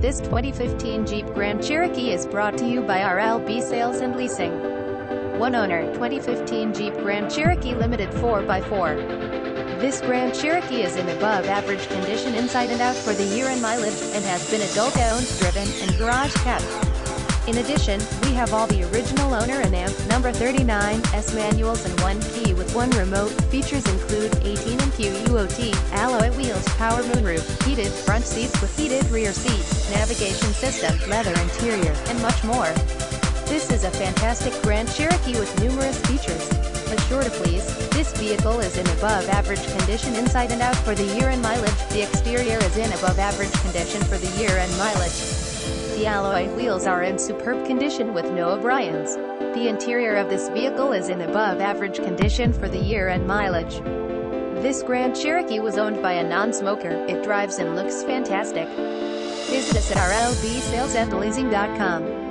This 2015 Jeep Grand Cherokee is brought to you by RLB Sales and Leasing. One owner, 2015 Jeep Grand Cherokee Limited 4x4. This Grand Cherokee is in above average condition inside and out for the year and mileage, and has been adult owned, driven, and garage kept. In addition, we have all the original owner and AMP number 39 S manuals and one key with one remote. Features include power moonroof, heated front seats with heated rear seats, navigation system, leather interior, and much more. This is a fantastic Grand Cherokee with numerous features. Assure to please, this vehicle is in above average condition inside and out for the year and mileage. The exterior is in above average condition for the year and mileage. The alloy wheels are in superb condition with no abrasions. The interior of this vehicle is in above average condition for the year and mileage. This Grand Cherokee was owned by a non-smoker. It drives and looks fantastic. Visit us at rlbsalesandleasing.com.